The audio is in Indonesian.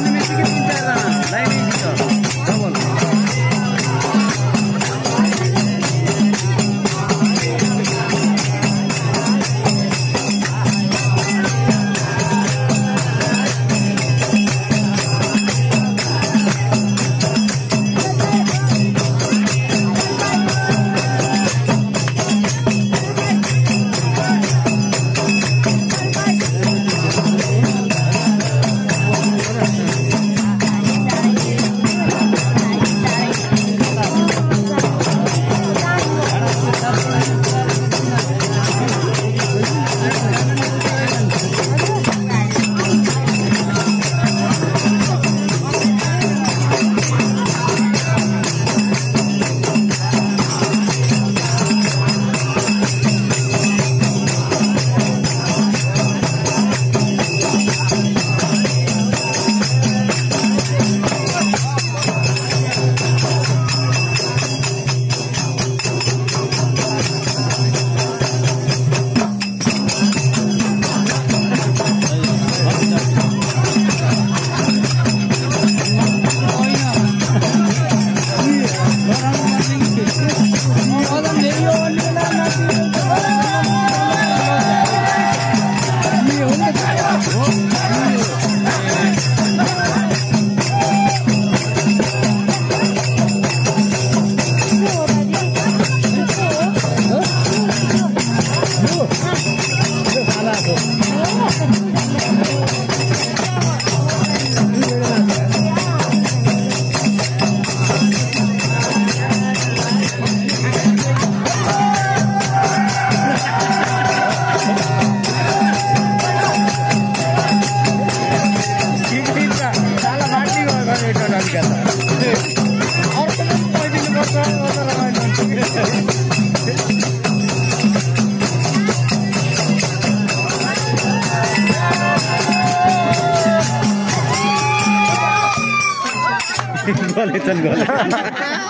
Olha, ramai Goletan goletan.